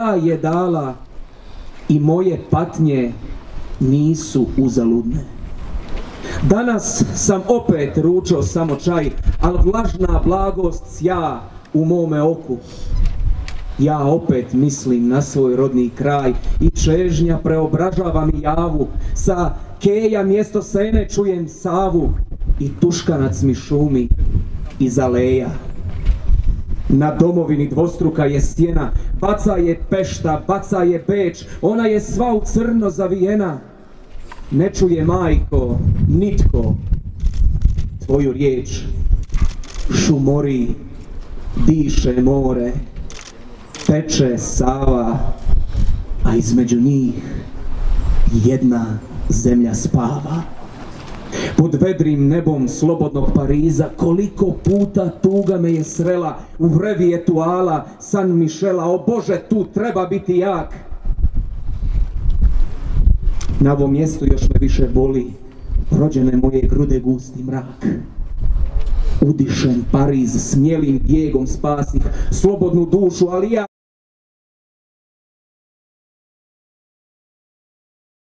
ja je dala i moje patnje nisu uzaludne. Danas sam opet ručao samo čaj, ali vlažna blagost sja u mome oku. Ja opet mislim na svoj rodni kraj i čežnja preobražava mi javu. Sa keja mjesto sene čujem savu i tuškanac mi šumi iza leja. Na domovini dvostruka je stjena, baca je pešta, baca je beč, ona je sva u crno zavijena. Ne čuje majko, nitko, tvoju riječ. Šumori, diše more, teče Sava, a između njih jedna zemlja spava. Pod vedrim nebom slobodnog Pariza koliko puta tuga me je srela u vrevi etuala San Mišela, o Bože tu treba biti jak. Na ovom mjestu još me više boli rođene moje grude gusti mrak. Udišen Pariz, smijelim bijegom spasih slobodnu dušu, ali ja